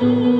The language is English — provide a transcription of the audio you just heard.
you.